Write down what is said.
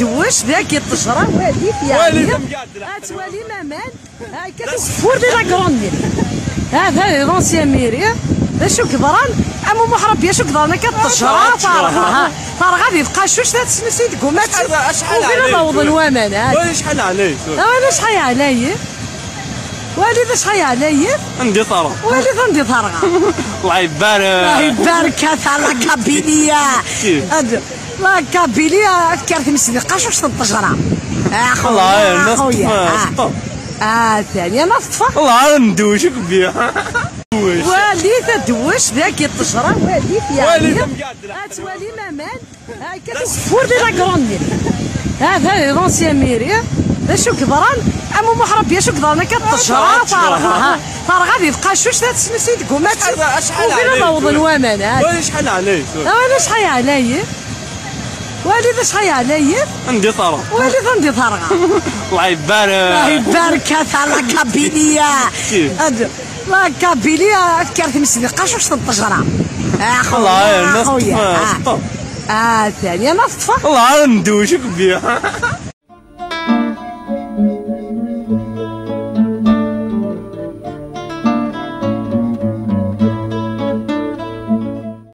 دوش ذاك الطشرة والي في والي يعني توالي مامان. هاي كتفور دي لا كروندي هذا لونسيان ميري ذا شو كبران؟ امو محرب يا شو كبرنا كالطشرة طارغة طارغة غادي يبقى شوش ذات سنسيد كومات شحال- عليك؟ نوض الوامان وين شحال عليك؟ أنا شحال عليا. والي شحال عليا. عندي طرف والي غندي طارغة الله الله يبارك. يبارك لا كابيليا كيف؟ هاد- لا كابيليا كارت مسدي قاشوش تنطجرة الله الناس خويا. طف آه ثانية نطفة الله ندوشك بها دوش والي تدوش ذاك الطشرة والي في والي يعني تمقاد توالي مامان. هاي كتفور دي لا كروندي هذا لونسيان ميري شو كبران؟ امو محرب يا شو كبرنا كالطشرة طارغة طارغة غادي يبقى شوش ذات سنسيد كومات شحال- شحال وفين؟ نوض الوامان شحال عليك أنا شحال عليا والي ذا شحال عليا عندي طرف والي غندي طارغة الله الله يبارك يبارك لا كابيليا كيف؟ هاد- لا كابيليا كارت مسدي قاشوش تنطجرة الله الناس خويا طف آه ثانية نطفة الله ندوشك بها